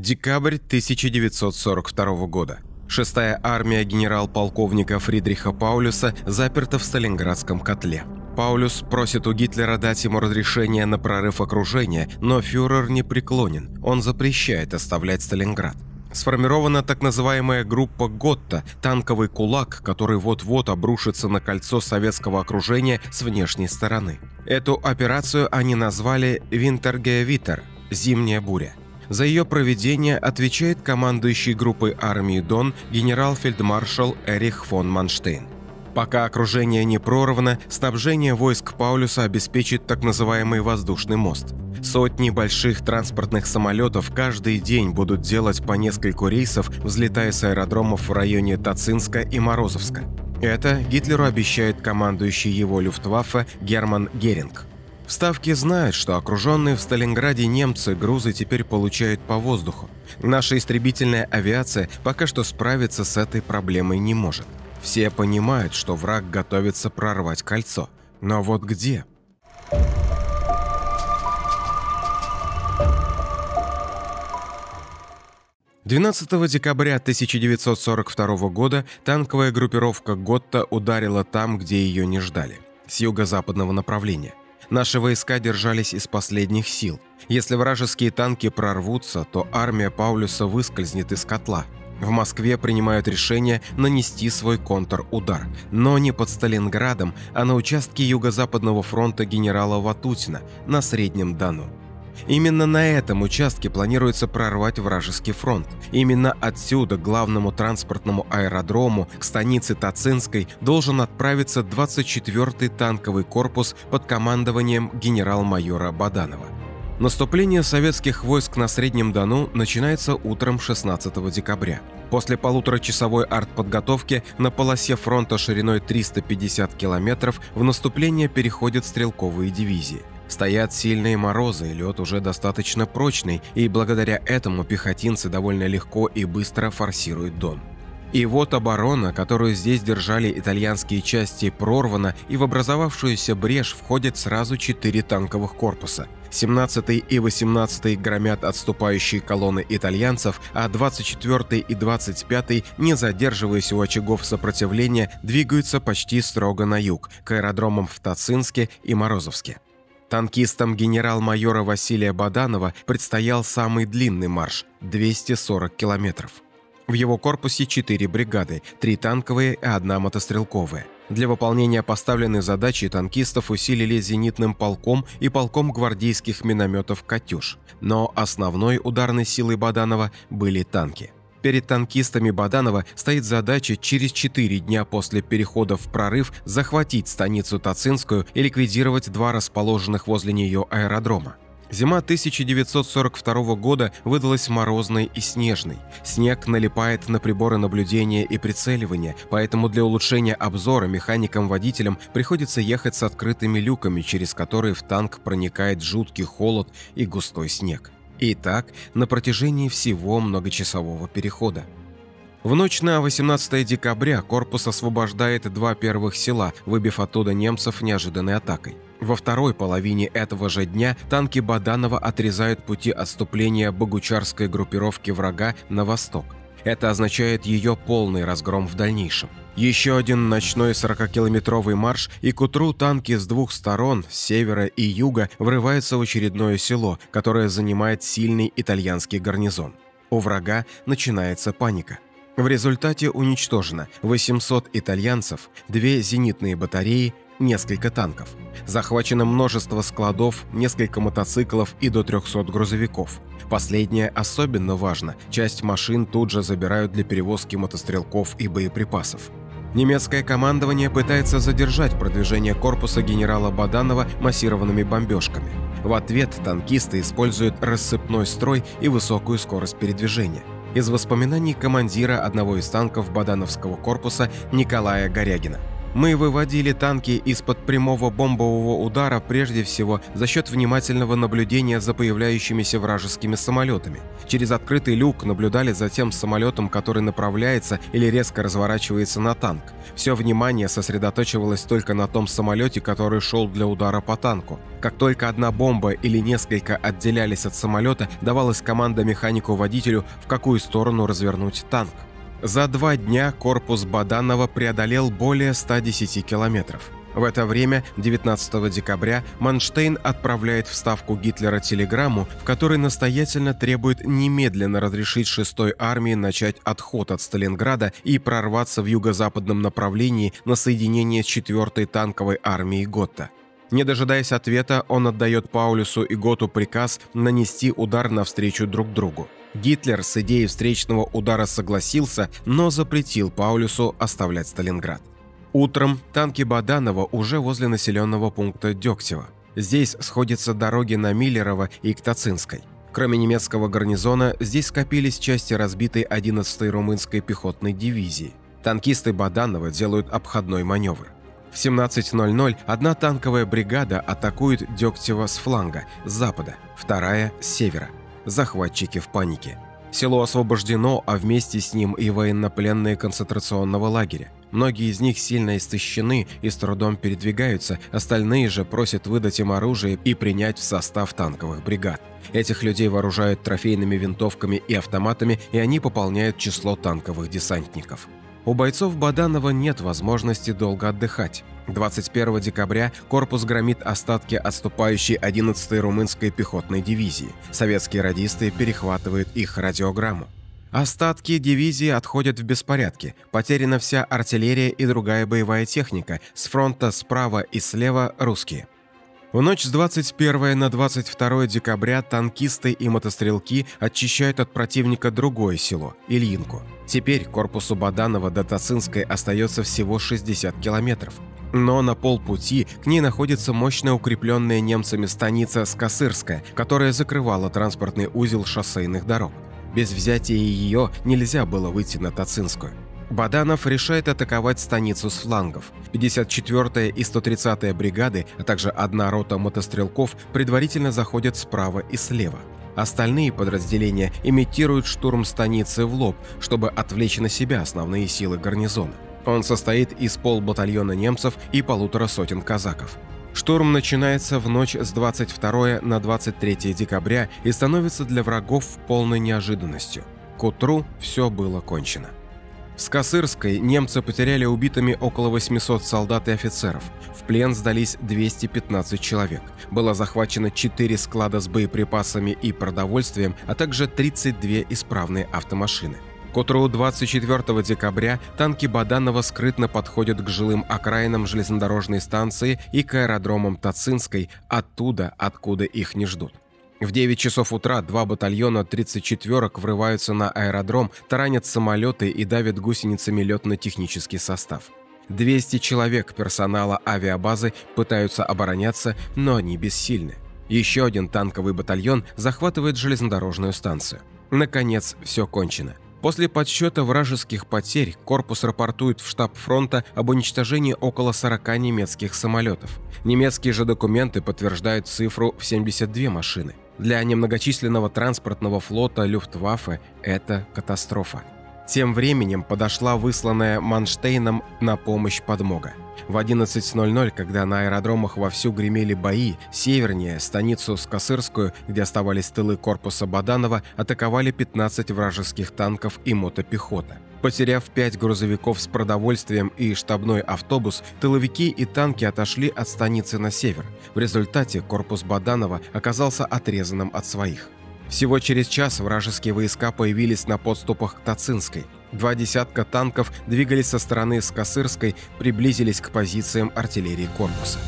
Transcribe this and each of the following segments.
Декабрь 1942 года. Шестая армия генерал-полковника Фридриха Паулюса заперта в Сталинградском котле. Паулюс просит у Гитлера дать ему разрешение на прорыв окружения, но фюрер не преклонен, он запрещает оставлять Сталинград. Сформирована так называемая группа «Готта» – танковый кулак, который вот-вот обрушится на кольцо советского окружения с внешней стороны. Эту операцию они назвали «Винтергевитер» – «Зимняя буря». За ее проведение отвечает командующий группой армии Дон генерал-фельдмаршал Эрих фон Манштейн. Пока окружение не прорвано, снабжение войск Паулюса обеспечит так называемый воздушный мост. Сотни больших транспортных самолетов каждый день будут делать по нескольку рейсов, взлетая с аэродромов в районе Тацинска и Морозовска. Это Гитлеру обещает командующий его Люфтваффе Герман Геринг. В знают, что окруженные в Сталинграде немцы грузы теперь получают по воздуху. Наша истребительная авиация пока что справиться с этой проблемой не может. Все понимают, что враг готовится прорвать кольцо. Но вот где? Двенадцатого декабря 1942 года танковая группировка Готта ударила там, где ее не ждали, с юго-западного направления. Наши войска держались из последних сил. Если вражеские танки прорвутся, то армия Паулюса выскользнет из котла. В Москве принимают решение нанести свой контрудар, но не под Сталинградом, а на участке Юго-Западного фронта генерала Ватутина на Среднем Дону. Именно на этом участке планируется прорвать вражеский фронт. Именно отсюда, к главному транспортному аэродрому, к станице Тацинской, должен отправиться 24-й танковый корпус под командованием генерал-майора Баданова. Наступление советских войск на Среднем Дону начинается утром 16 декабря. После полуторачасовой артподготовки на полосе фронта шириной 350 километров в наступление переходят стрелковые дивизии. Стоят сильные морозы, лед уже достаточно прочный, и благодаря этому пехотинцы довольно легко и быстро форсируют Дон. И вот оборона, которую здесь держали итальянские части, прорвана, и в образовавшуюся брешь входят сразу четыре танковых корпуса. 17-й и 18-й громят отступающие колонны итальянцев, а 24-й и 25-й, не задерживаясь у очагов сопротивления, двигаются почти строго на юг, к аэродромам в Тацинске и Морозовске. Танкистам генерал-майора Василия Баданова предстоял самый длинный марш – 240 километров. В его корпусе четыре бригады, три танковые и одна мотострелковая. Для выполнения поставленной задачи танкистов усилили зенитным полком и полком гвардейских минометов «Катюш». Но основной ударной силой Баданова были танки – Перед танкистами Баданова стоит задача через 4 дня после перехода в прорыв захватить станицу Тацинскую и ликвидировать два расположенных возле нее аэродрома. Зима 1942 года выдалась морозной и снежной. Снег налипает на приборы наблюдения и прицеливания, поэтому для улучшения обзора механикам-водителям приходится ехать с открытыми люками, через которые в танк проникает жуткий холод и густой снег. И так на протяжении всего многочасового перехода. В ночь на 18 декабря корпус освобождает два первых села, выбив оттуда немцев неожиданной атакой. Во второй половине этого же дня танки Баданова отрезают пути отступления богучарской группировки врага на восток. Это означает ее полный разгром в дальнейшем. Еще один ночной 40-километровый марш, и к утру танки с двух сторон, с севера и юга, врываются в очередное село, которое занимает сильный итальянский гарнизон. У врага начинается паника. В результате уничтожено 800 итальянцев, две зенитные батареи, несколько танков. Захвачено множество складов, несколько мотоциклов и до 300 грузовиков. Последнее особенно важно. Часть машин тут же забирают для перевозки мотострелков и боеприпасов. Немецкое командование пытается задержать продвижение корпуса генерала Баданова массированными бомбежками. В ответ танкисты используют рассыпной строй и высокую скорость передвижения. Из воспоминаний командира одного из танков Бадановского корпуса Николая Горягина. Мы выводили танки из-под прямого бомбового удара прежде всего за счет внимательного наблюдения за появляющимися вражескими самолетами. Через открытый люк наблюдали за тем самолетом, который направляется или резко разворачивается на танк. Все внимание сосредоточивалось только на том самолете, который шел для удара по танку. Как только одна бомба или несколько отделялись от самолета, давалась команда механику-водителю, в какую сторону развернуть танк. За два дня корпус Баданова преодолел более 110 километров. В это время, 19 декабря, Манштейн отправляет в Ставку Гитлера телеграмму, в которой настоятельно требует немедленно разрешить 6-й армии начать отход от Сталинграда и прорваться в юго-западном направлении на соединение с 4-й танковой армией Готта. Не дожидаясь ответа, он отдает Паулюсу и Готу приказ нанести удар навстречу друг другу. Гитлер с идеей встречного удара согласился, но запретил Паулюсу оставлять Сталинград. Утром танки Баданова уже возле населенного пункта Дегтева. Здесь сходятся дороги на Миллерово и к. Кроме немецкого гарнизона, здесь скопились части разбитой 11-й румынской пехотной дивизии. Танкисты Баданова делают обходной маневр. В 17.00 одна танковая бригада атакует Дегтева с фланга, с запада, вторая – с севера – захватчики в панике. Село освобождено, а вместе с ним и военнопленные концентрационного лагеря. Многие из них сильно истощены и с трудом передвигаются, остальные же просят выдать им оружие и принять в состав танковых бригад. Этих людей вооружают трофейными винтовками и автоматами, и они пополняют число танковых десантников. У бойцов Баданова нет возможности долго отдыхать. 21 декабря корпус громит остатки отступающей 11-й румынской пехотной дивизии. Советские радисты перехватывают их радиограмму. Остатки дивизии отходят в беспорядке. Потеряна вся артиллерия и другая боевая техника. С фронта справа и слева русские. В ночь с 21 на 22 декабря танкисты и мотострелки очищают от противника другое село – Ильинку. Теперь корпусу Баданова до Тацинской остается всего 60 километров. Но на полпути к ней находится мощно укрепленная немцами станица Скосырская, которая закрывала транспортный узел шоссейных дорог. Без взятия ее нельзя было выйти на Тацинскую. Баданов решает атаковать станицу с флангов. 54-я и 130-я бригады, а также одна рота мотострелков предварительно заходят справа и слева. Остальные подразделения имитируют штурм станицы в лоб, чтобы отвлечь на себя основные силы гарнизона. Он состоит из полбатальона немцев и полутора сотен казаков. Штурм начинается в ночь с 22 на 23 декабря и становится для врагов полной неожиданностью. К утру все было кончено. В Скосырской немцы потеряли убитыми около 800 солдат и офицеров. В плен сдались 215 человек. Было захвачено 4 склада с боеприпасами и продовольствием, а также 32 исправные автомашины. К утру 24 декабря танки Баданова скрытно подходят к жилым окраинам железнодорожной станции и к аэродромам Тацинской, оттуда, откуда их не ждут. В 9 часов утра два батальона 34-ок врываются на аэродром, таранят самолеты и давят гусеницами летно-технический состав. 200 человек персонала авиабазы пытаются обороняться, но они бессильны. Еще один танковый батальон захватывает железнодорожную станцию. Наконец, все кончено. После подсчета вражеских потерь корпус рапортует в штаб фронта об уничтожении около 40 немецких самолетов. Немецкие же документы подтверждают цифру в 72 машины. Для немногочисленного транспортного флота Люфтваффе это катастрофа. Тем временем подошла высланная Манштейном на помощь подмога. В 11.00, когда на аэродромах вовсю гремели бои, севернее, станицу Скосырскую, где оставались тылы корпуса Баданова, атаковали 15 вражеских танков и мотопехота. Потеряв пять грузовиков с продовольствием и штабной автобус, тыловики и танки отошли от станицы на север. В результате корпус Баданова оказался отрезанным от своих. Всего через час вражеские войска появились на подступах к Тацинской. Два десятка танков двигались со стороны Скосырской, приблизились к позициям артиллерии корпуса.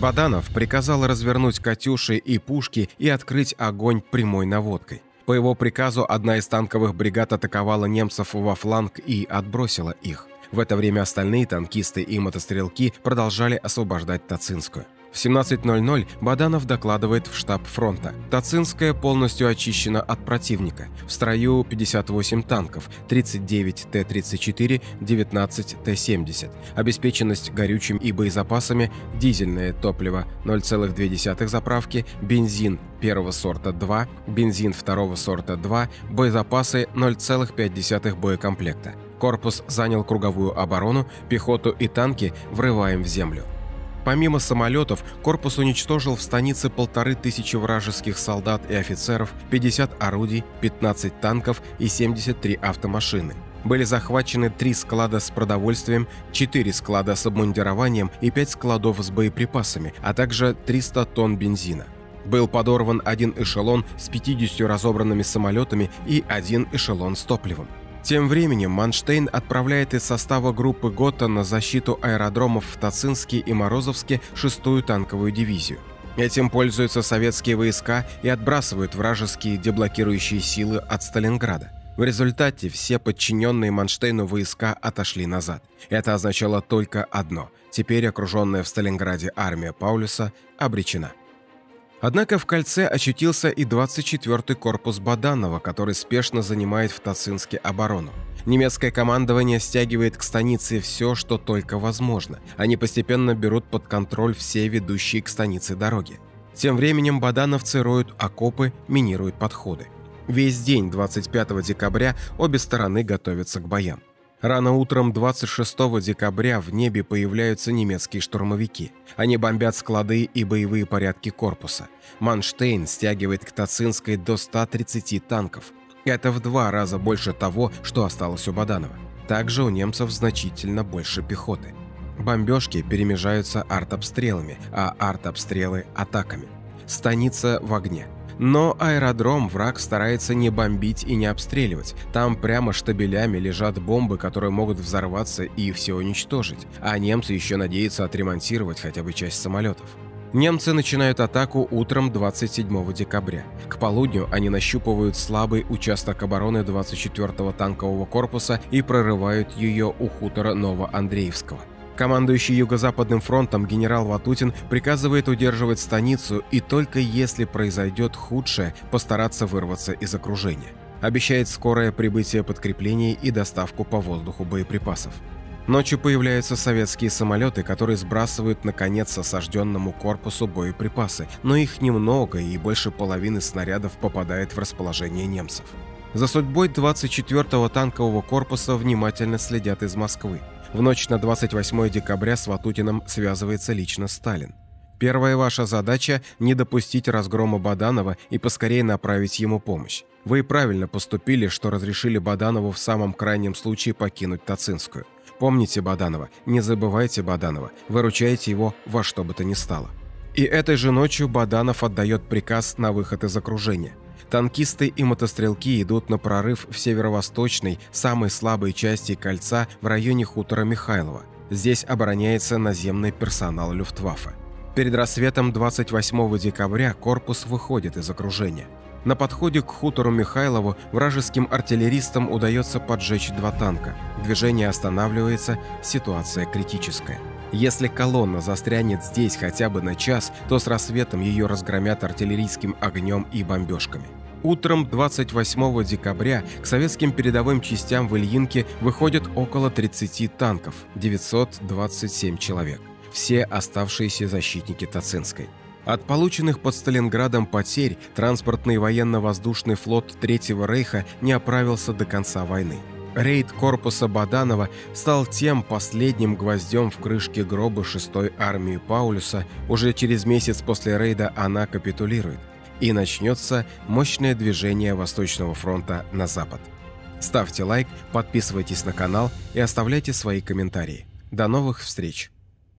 Баданов приказал развернуть «Катюши» и пушки и открыть огонь прямой наводкой. По его приказу одна из танковых бригад атаковала немцев во фланг и отбросила их. В это время остальные танкисты и мотострелки продолжали освобождать Тацинскую. В 17.00 Баданов докладывает в штаб фронта. Тацинская полностью очищена от противника. В строю 58 танков, 39 Т-34, 19 Т-70. Обеспеченность горючим и боезапасами, дизельное топливо 0,2 заправки, бензин первого сорта 2, бензин второго сорта 2, боезапасы 0,5 боекомплекта. Корпус занял круговую оборону, пехоту и танки врываем в землю. Помимо самолетов, корпус уничтожил в станице полторы тысячи вражеских солдат и офицеров, 50 орудий, 15 танков и 73 автомашины. Были захвачены три склада с продовольствием, 4 склада с обмундированием и 5 складов с боеприпасами, а также 300 тонн бензина. Был подорван один эшелон с 50 разобранными самолетами и один эшелон с топливом. Тем временем Манштейн отправляет из состава группы ГОТА на защиту аэродромов в Тацинске и Морозовске шестую танковую дивизию. Этим пользуются советские войска и отбрасывают вражеские деблокирующие силы от Сталинграда. В результате все подчиненные Манштейну войска отошли назад. Это означало только одно – теперь окруженная в Сталинграде армия Паулюса обречена. Однако в кольце очутился и 24-й корпус Баданова, который спешно занимает в Тацинске оборону. Немецкое командование стягивает к станице все, что только возможно. Они постепенно берут под контроль все ведущие к станице дороги. Тем временем бадановцы роют окопы, минируют подходы. Весь день 25 декабря обе стороны готовятся к боям. Рано утром 26 декабря в небе появляются немецкие штурмовики. Они бомбят склады и боевые порядки корпуса. Манштейн стягивает к Тацинской до 130 танков. Это в два раза больше того, что осталось у Баданова. Также у немцев значительно больше пехоты. Бомбежки перемежаются артобстрелами, а артобстрелы – атаками. Станица в огне – но аэродром враг старается не бомбить и не обстреливать. Там прямо штабелями лежат бомбы, которые могут взорваться и все уничтожить. А немцы еще надеются отремонтировать хотя бы часть самолетов. Немцы начинают атаку утром 27 декабря. К полудню они нащупывают слабый участок обороны 24-го танкового корпуса и прорывают ее у хутора Новоандреевского. Командующий Юго-Западным фронтом генерал Ватутин приказывает удерживать станицу и только если произойдет худшее, постараться вырваться из окружения. Обещает скорое прибытие подкреплений и доставку по воздуху боеприпасов. Ночью появляются советские самолеты, которые сбрасывают наконец осажденному корпусу боеприпасы, но их немного и больше половины снарядов попадает в расположение немцев. За судьбой 24-го танкового корпуса внимательно следят из Москвы. В ночь на 28 декабря с Ватутиным связывается лично Сталин. Первая ваша задача – не допустить разгрома Баданова и поскорее направить ему помощь. Вы правильно поступили, что разрешили Баданову в самом крайнем случае покинуть Тацинскую. Помните Баданова, не забывайте Баданова, выручайте его во что бы то ни стало. И этой же ночью Баданов отдает приказ на выход из окружения. Танкисты и мотострелки идут на прорыв в северо-восточной, самой слабой части кольца в районе хутора Михайлова. Здесь обороняется наземный персонал Люфтваффе. Перед рассветом 28 декабря корпус выходит из окружения. На подходе к хутору Михайлову вражеским артиллеристам удается поджечь два танка. Движение останавливается, ситуация критическая. Если колонна застрянет здесь хотя бы на час, то с рассветом ее разгромят артиллерийским огнем и бомбежками. Утром 28 декабря к советским передовым частям в Ильинке выходят около 30 танков, 927 человек. Все оставшиеся защитники Тацинской. От полученных под Сталинградом потерь транспортный военно-воздушный флот Третьего Рейха не оправился до конца войны. Рейд корпуса Баданова стал тем последним гвоздем в крышке гроба 6-й армии Паулюса. Уже через месяц после рейда она капитулирует и начнется мощное движение Восточного фронта на запад. Ставьте лайк, подписывайтесь на канал и оставляйте свои комментарии. До новых встреч!